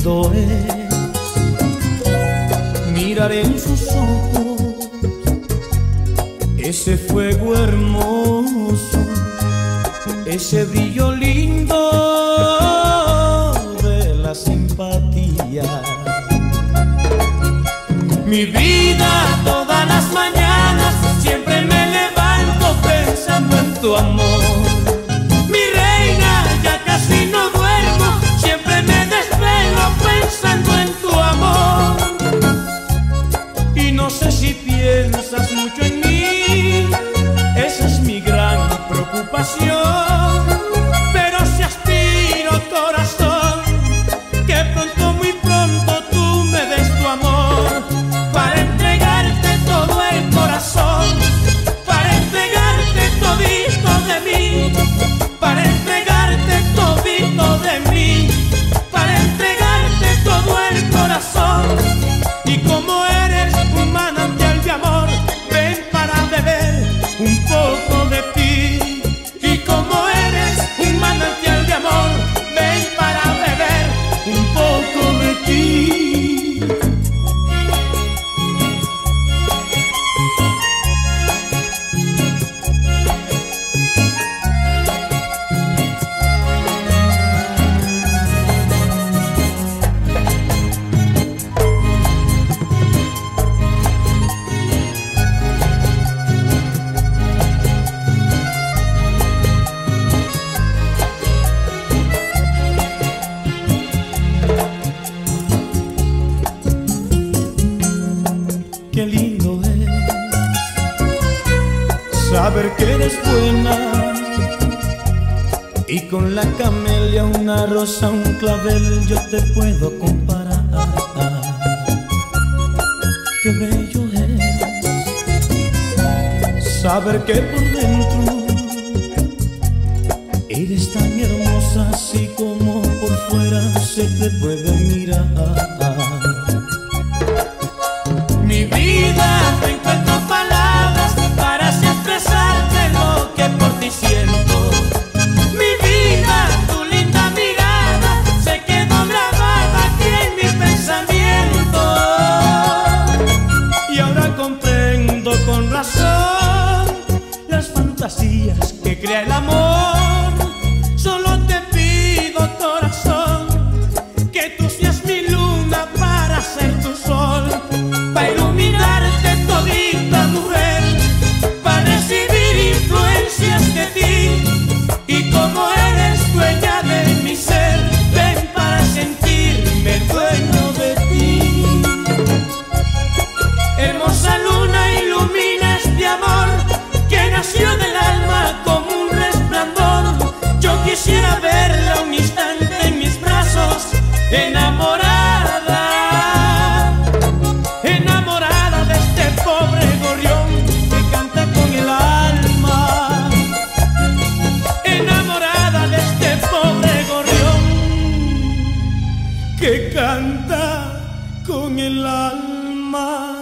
es mirar en sus ojos ese fuego hermoso, ese brillo lindo de la simpatía. Mi vida saber que eres buena y con la camelia una rosa, un clavel yo te puedo comparar. Qué bello es saber que por dentro eres tan hermosa así como por fuera se te puede mirar. Mi vida, no amor. Solo te pido, corazón, que tú seas mi luna para ser tu sol, para iluminarte todita mujer, para recibir influencias de ti. Y como eres dueña de mi ser, ven para sentirme el dueño de ti. Hermosa luna enamorada, enamorada de este pobre gorrión que canta con el alma, enamorada de este pobre gorrión que canta con el alma.